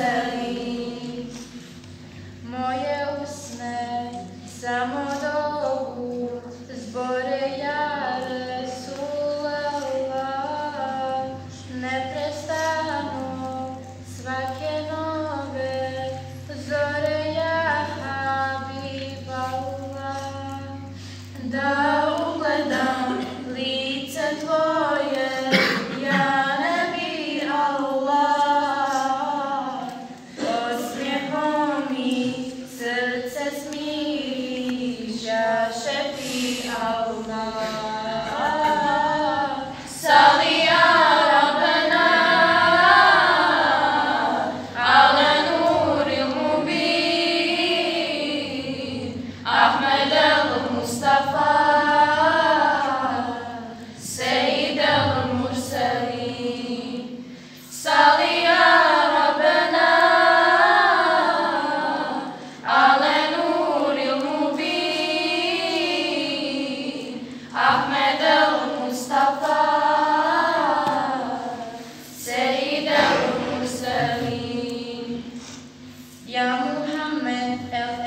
celý. Moje usne samo comment